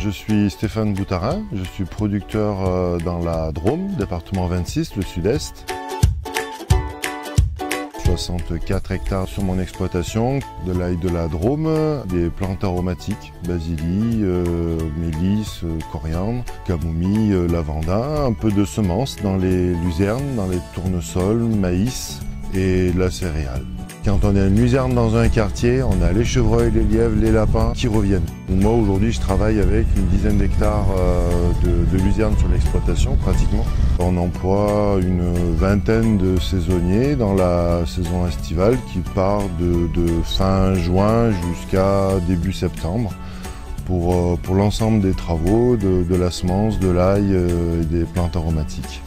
Je suis Stéphane Boutarin, je suis producteur euh, dans la Drôme, département 26, le sud-est. 64 hectares sur mon exploitation, de l'ail de la Drôme, des plantes aromatiques, basilie, euh, mélisse, euh, coriandre, camomille, euh, lavanda, un peu de semences dans les luzernes, dans les tournesols, maïs et la céréale. Quand on a une luzerne dans un quartier, on a les chevreuils, les lièvres, les lapins qui reviennent. Moi aujourd'hui je travaille avec une dizaine d'hectares euh, de, luzerne sur l'exploitation pratiquement. On emploie une vingtaine de saisonniers dans la saison estivale qui part de, fin juin jusqu'à début septembre pour, euh, l'ensemble des travaux de, de la semence, de l'ail euh, et des plantes aromatiques.